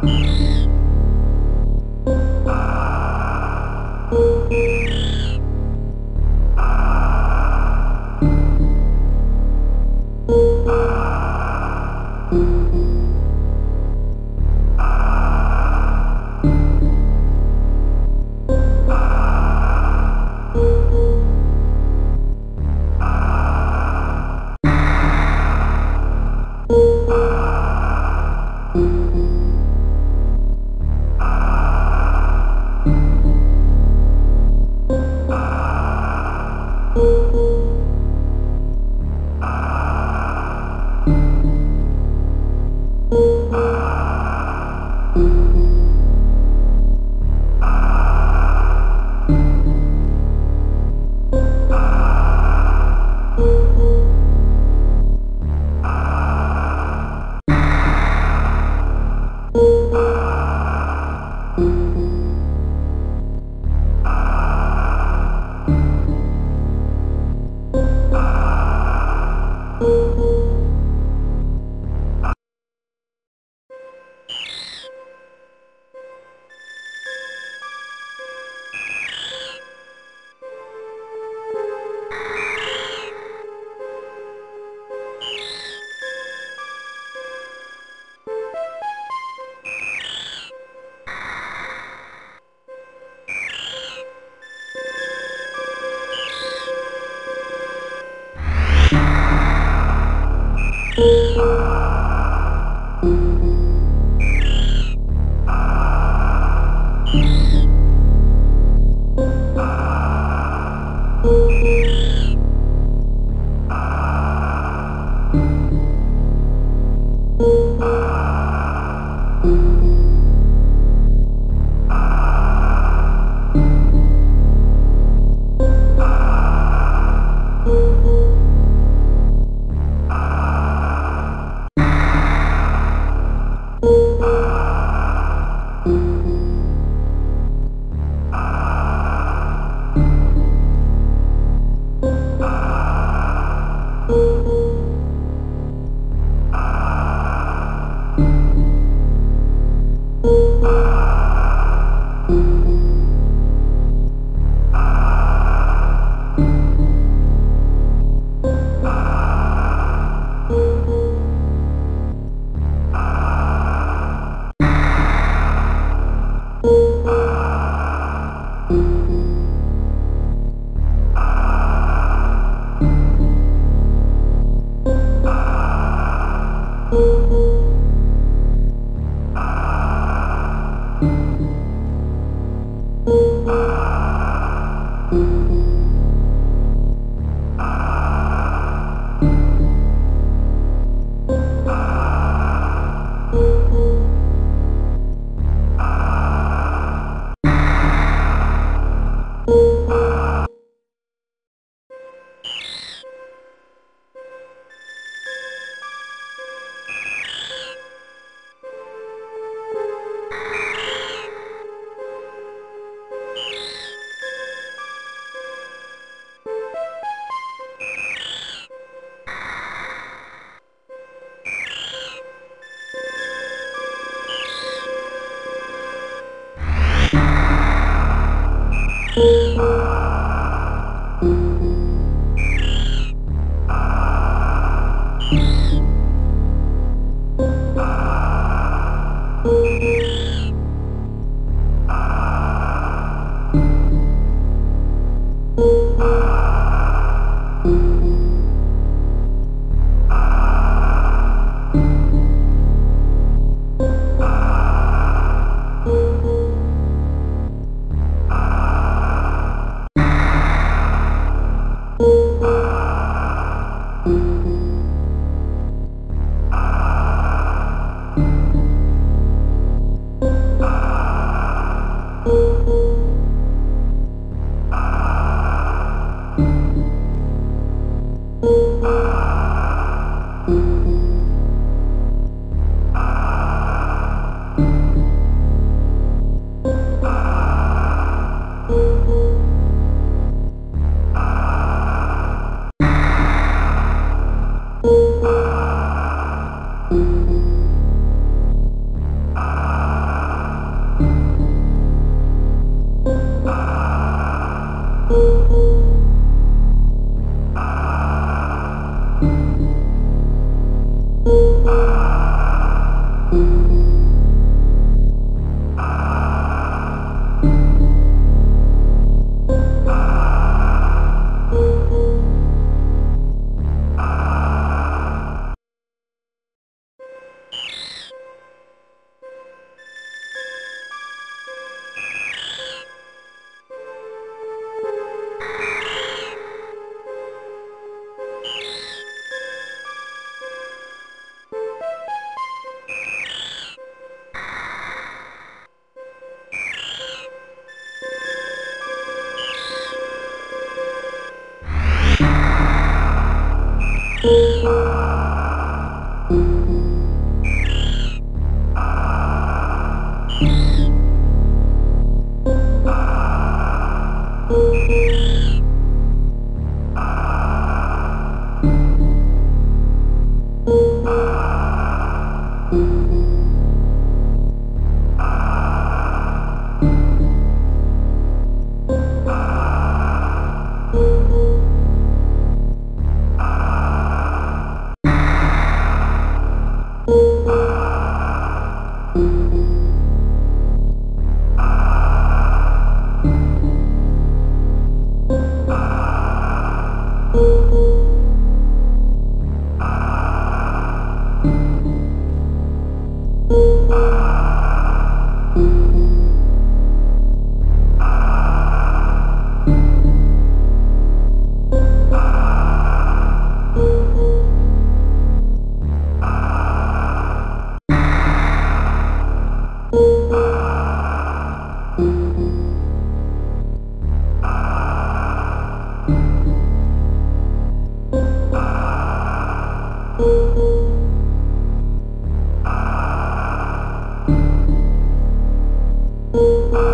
Mm-hmm. Thank. Bye. Oh.